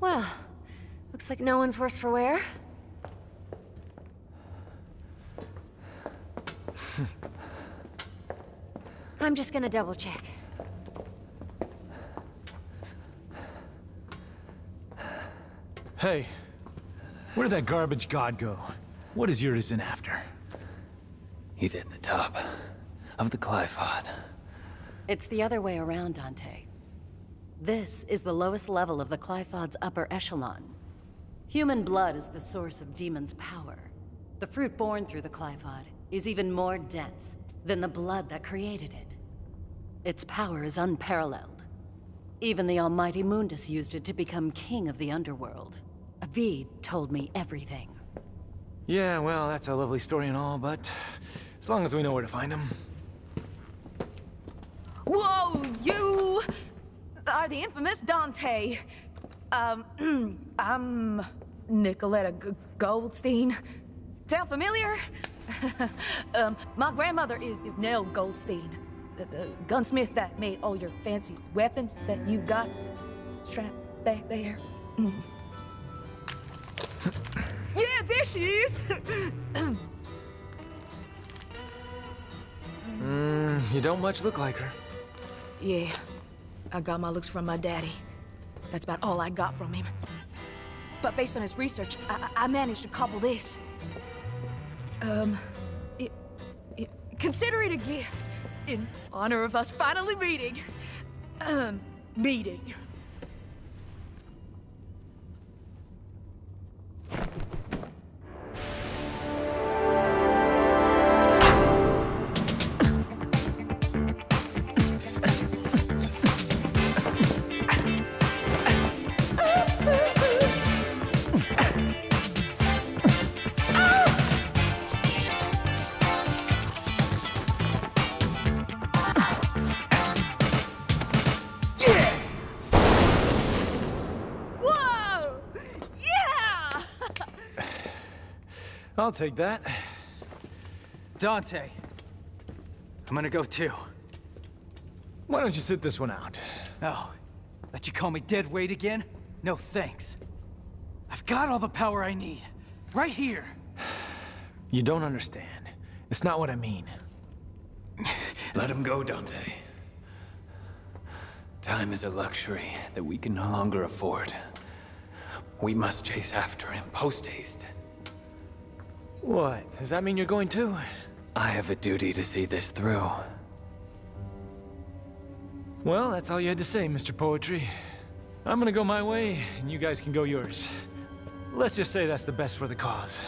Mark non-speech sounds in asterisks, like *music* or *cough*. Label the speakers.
Speaker 1: Well, looks like no one's worse for wear. *laughs* I'm just gonna double check.
Speaker 2: Hey, where did that garbage god go? What is Urizen after?
Speaker 3: He's at the top of the Qliphoth.
Speaker 4: It's the other way around, Dante. This is the lowest level of the Qliphoth's upper echelon. Human blood is the source of demons' power. The fruit born through the Qliphoth is even more dense than the blood that created it. Its power is unparalleled. Even the almighty Mundus used it to become king of the underworld. Avid told me everything.
Speaker 2: Yeah, well, that's a lovely story and all, but as long as we know where to find him.
Speaker 5: Whoa, you are the infamous Dante. Um, I'm *clears throat* Nicoletta G Goldstein. Sound familiar? *laughs* um, my grandmother is, is Nell Goldstein, the, the gunsmith that made all your fancy weapons that you got strapped back there. *laughs* yeah, there she is! *laughs*
Speaker 2: Mm, you don't much look like her.
Speaker 5: yeah, I got my looks from my daddy. That's about all I got from him. But based on his research, I, I managed to cobble this. Um, it, it, consider it a gift in honor of us finally meeting. Um, meeting.
Speaker 2: I'll take that.
Speaker 6: Dante. I'm gonna go too.
Speaker 2: Why don't you sit this one out?
Speaker 6: Oh, let you call me dead weight again? No thanks. I've got all the power I need. Right here. *sighs*
Speaker 2: You don't understand. It's not what I mean. *sighs*
Speaker 3: Let him go, Dante. Time is a luxury that we can no longer afford. We must chase after him post-haste.
Speaker 2: What? Does that mean you're going too?
Speaker 3: I have a duty to see this through.
Speaker 2: Well, that's all you had to say, Mr. Poetry. I'm gonna go my way, and you guys can go yours. Let's just say that's the best for the cause.